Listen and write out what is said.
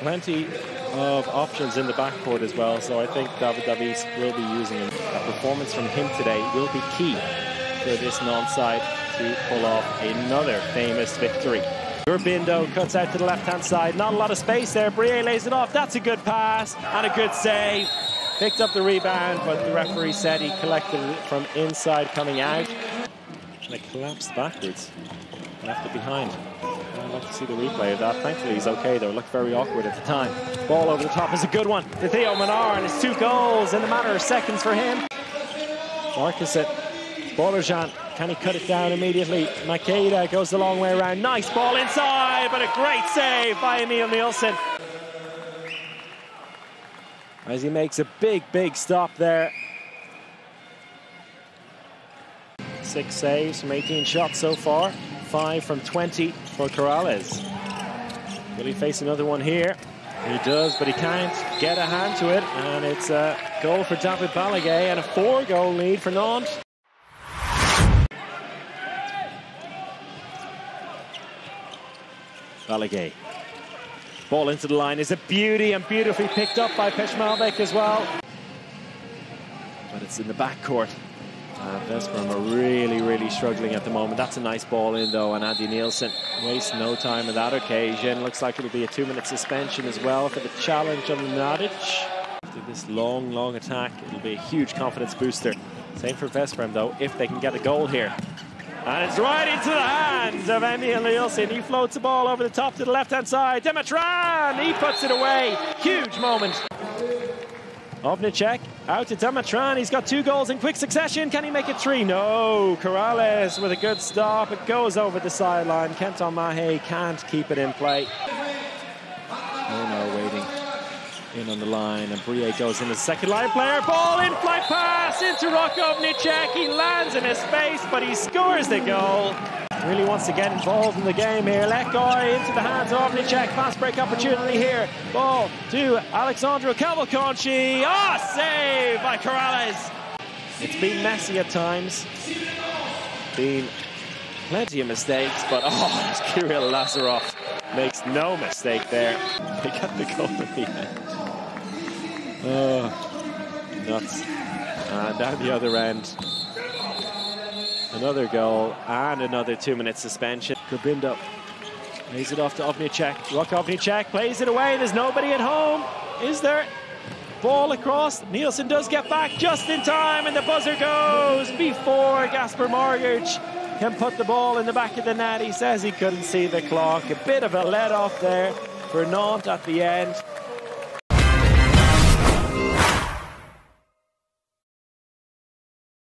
plenty of options in the backcourt as well. So I think David Davis will be using him. A performance from him today will be key for this Nantes-side to pull off another famous victory. Gurbindo cuts out to the left-hand side. Not a lot of space there. Brie lays it off. That's a good pass and a good save. Picked up the rebound, but the referee said he collected it from inside coming out. And it collapsed backwards. Left it behind. Like to see the replay of that. Thankfully, he's okay, though. It looked very awkward at the time. Ball over the top is a good one to Theo Manar, and it's two goals in a matter of seconds for him. Marcus at Baudrejant. Can he cut it down immediately? Makeda goes the long way around. Nice ball inside, but a great save by Emil Nielsen. As he makes a big, big stop there. Six saves from 18 shots so far. Five from 20 for Corrales. Will he face another one here? He does, but he can't get a hand to it. And it's a goal for David Balaguer and a four-goal lead for Nantes. Balaguer. Ball into the line is a beauty and beautifully picked up by Pechmalbec as well. But it's in the backcourt. Uh, are really, really struggling at the moment. That's a nice ball in, though, and Andy Nielsen wastes no time on that occasion. Looks like it'll be a two-minute suspension as well for the challenge on Nadic. After this long, long attack, it'll be a huge confidence booster. Same for Veszprem, though, if they can get a goal here. And it's right into the hands of Emil Nielsen. He floats the ball over the top to the left-hand side. Demetran, he puts it away. Huge moment. Ovnicek out to Demetran. He's got two goals in quick succession. Can he make it three? No. Corrales with a good stop. It goes over the sideline. Kentin Mahé can't keep it in play. Oh no, in on the line. And Brie goes in the second line player. Ball in, flight pass into Roko Ovnicek. He lands in his face, but he scores the goal. Really wants to get involved in the game here. Go into the hands of Ovnicek. Fast break opportunity here. Ball to Alexandre Cavalcanti. Ah, oh, save by Corrales. It's been messy at times. Been plenty of mistakes, but oh, Kiril Lazarov makes no mistake there. They got the goal at the end. Oh, nuts. And down the other end, Another goal and another two-minute suspension. Gurbindo lays it off to Ovnicek. Rok Ovnicek plays it away. There's nobody at home. Is there? Ball across. Nielsen does get back just in time, and the buzzer goes before Gašper Marguč can put the ball in the back of the net. He says he couldn't see the clock. A bit of a let off there for Nantes at the end.